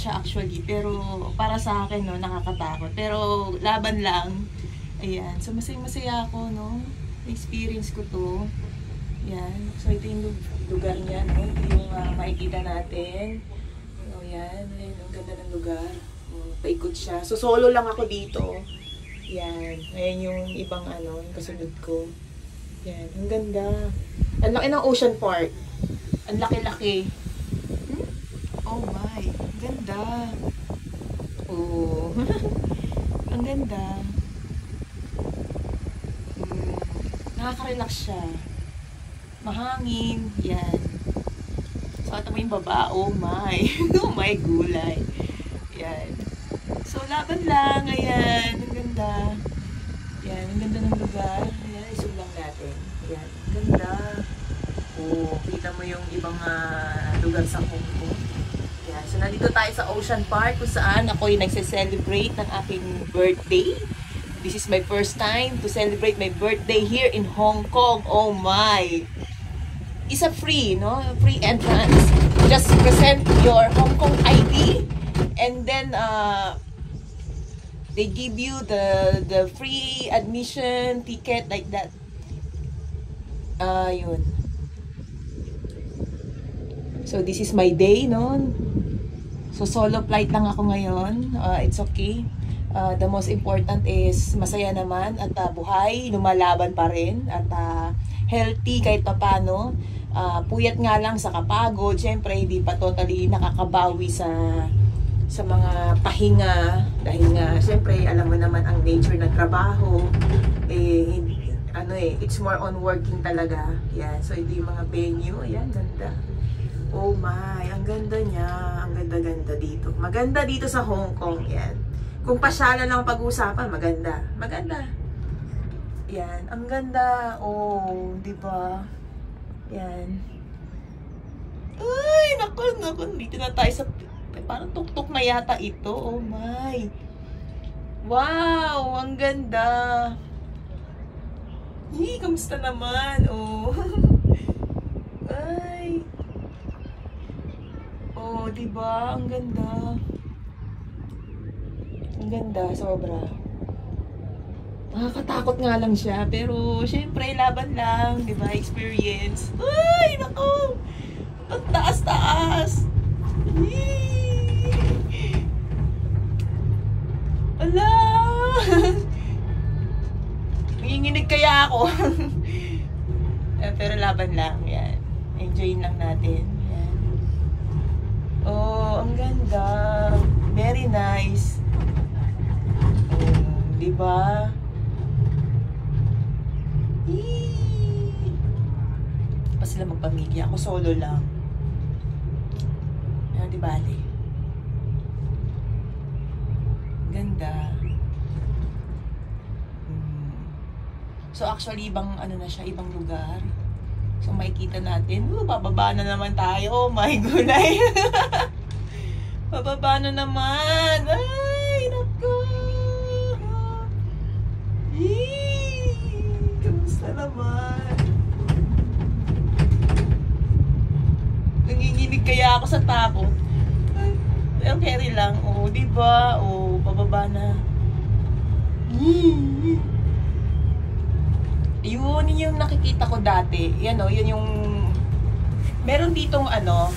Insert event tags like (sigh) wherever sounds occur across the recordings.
siya actually, pero para sa akin, no, nakakatakot. Pero laban lang. Ayan. So, masaya-masaya ako, no? Experience ko to. Yan. So, ito yung lu- lugar niya, no? Ito yung ah, makikita natin. So, yan. Ayan, ang ganda ng lugar. Oh, paikot siya. So, solo lang ako dito. Yan. Ayan yung ibang ano, yung kasunod ko. Yan. Ang ganda. Ang laki ng Ocean Park. Ang laki-laki. Ganda. Oh. (laughs) ang ganda. Hmm. Nakaka-relax siya. Mahangin. Yan. So, ito mo yung baba. Oh my. (laughs) oh my gulay. Yan. So, laban lang. Ayan. Ang ganda. Yan. Ang ganda ng lugar. Ayan. Isog lang natin. Ayan. Ang ganda. Oh, kita mo yung ibang ah, lugar sa Hong Kong. So, nandito tayo sa Ocean Park kung saan ako yung nagse-celebrate ng aking birthday. This is my first time to celebrate my birthday here in Hong Kong. Oh my! It's a free, no? Free entrance. Just present your Hong Kong ID and then uh, they give you the the free admission ticket like that. Ah, yun. So this is my day, no? So solo flight lang ako ngayon. Uh, it's okay. Uh, the most important is masaya naman at uh, buhay, lumalaban pa rin at uh, healthy kahit papano. Uh, puyat nga lang sa kapagod, syempre hindi pa totally nakakabawi sa sa mga pahinga dahil nga syempre alam mo naman ang nature ng trabaho eh ano eh it's more on working talaga yan so ito yung mga venue ayan ganda Oh my, ang ganda niya. Ang ganda-ganda dito. Maganda dito sa Hong Kong, yan. Kung pasyalan lang pag-uusapan, maganda. Maganda. Yan, ang ganda. Oh, di ba? Yan. Ay, naku, naku. Dito na tayo sa... Parang tuktok na yata ito. Oh my. Wow, ang ganda. Hi, kamusta naman? Oh. (laughs) Ay. Oh, di ba? Ang ganda. Ang ganda, sobra. Nakakatakot nga lang siya, pero syempre, laban lang, di ba? Experience. Ay, naku! Ang taas-taas! Ala! (laughs) Nanginginig kaya ako. (laughs) Eh, pero laban lang, yan. Enjoyin lang natin. Ang ganda. Very nice. Oh, di ba? Pa sila magpamilya. Ako solo lang. Ano, di bali? Ganda. Hmm. So actually, ibang ano na siya, ibang lugar. So makikita natin, oh, bababa na naman tayo. Oh my (laughs) gulay. Bababa na naman. Ay, naku. Yee! Kamusta naman? Nanginginig kaya ako sa takot. Ay, carry lang. Oo, oh, di ba? Oo, oh, bababa na. Yun yung nakikita ko dati. Yan o, yun yung... Meron ditong ano...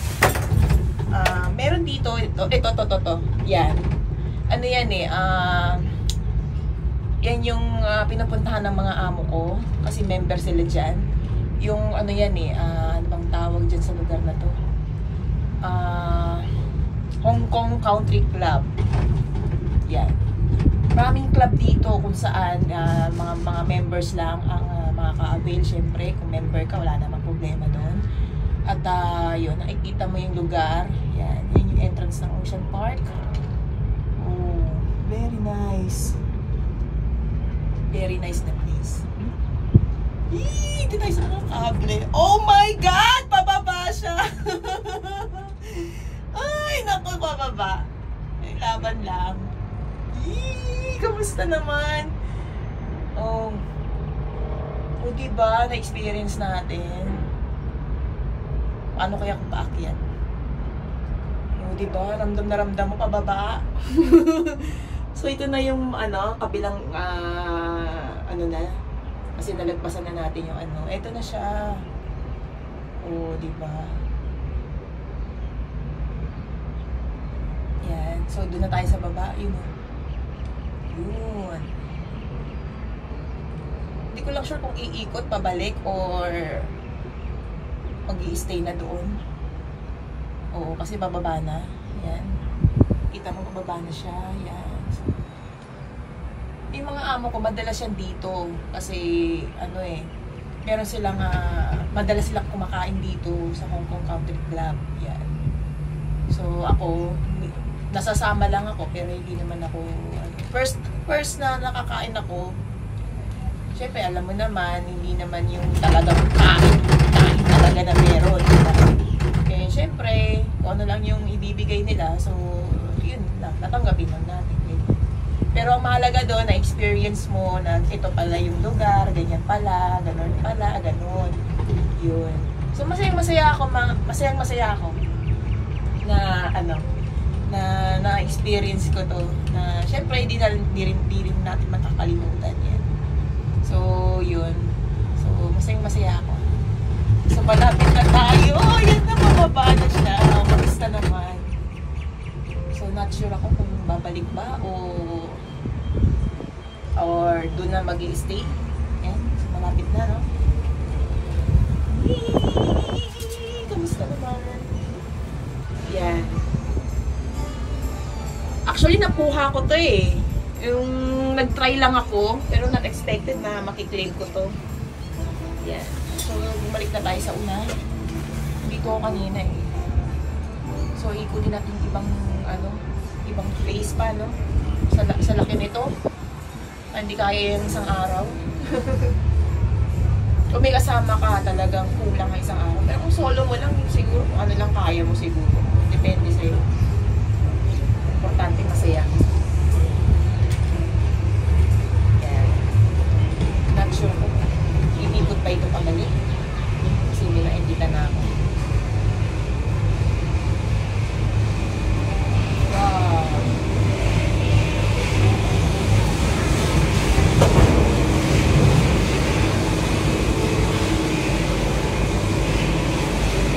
ah meron dito, ito, ito, ito, ito, ito. Yan. Ano yan eh, ah... yan yung ah, pinupuntahan ng mga amo ko. Kasi member sila dyan. Yung ano yan eh, ah, ano bang tawag dyan sa lugar na to? Ah... Hong Kong Country Club. Yan maraming club dito kung saan ah, mga mga members lang ang uh, makaka-avail syempre kung member ka wala namang problema doon at ah, yun nakikita mo yung lugar yan yun yung entrance ng Ocean Park oh nice very nice na place Eee, hindi tayo sa mga kable oh my god pababa siya (laughs) ay naku pababa ay laban lang Yee! Kamusta naman? Oh. O diba, na-experience natin. Paano kaya kung paakyat? O O, di ba? Ramdam na ramdam mo pababa. (laughs) so, ito na yung, ano, kabilang, ah, ano na, kasi nalagpasan na natin yung ano. Ito na siya. O, di ba? Yan. So, doon na tayo sa baba. Yun. o. Yun. Hindi ko lang sure kung iikot pabalik or mag stay na doon. Oo, kasi bababa na. Yan. Kita mo bababa na siya. Yan. Yung mga amo ko, madalas yan dito. Kasi, ano eh, meron silang, ah, madalas silang kumakain dito sa Hong Kong Country Club. Yan. So, ako, nasasama lang ako, pero hindi naman ako, ano, first, first na nakakain ako, syempre, alam mo naman, hindi naman yung talagang kain, kain talaga na meron. Diba? Eh, syempre, kung ano lang yung ibibigay nila, so, yun lang, natanggapin lang natin. Pero ang mahalaga doon, na experience mo na ito pala yung lugar, ganyan pala, ganun pala, ganun. Yun. So, masayang masaya ako, ma- masayang masaya ako na ano, na na-experience ko to na syempre hindi na di rin, di rin natin makakalimutan yan. So, yun. So, masayang masaya ako. So, malapit na tayo. Oh, yan na, mababa na siya. Not sure ako kung babalik ba o or doon na mag stay Yan. Malapit na, no? Yee! Kamusta naman? Yan. Actually, napuha ko to eh. Yung nag-try lang ako, pero not expected na makiklaim ko to. Yan. So, bumalik na tayo sa una. Dito ako kanina eh. So, ikutin natin ibang, ano, ibang place pa, no? Sa, sa laki nito. Hindi kaya yung isang araw. (laughs) Kung may kasama ka, talagang kulang ang isang araw. Pero kung solo mo lang, siguro, ano lang kaya mo siguro. Depende sa'yo.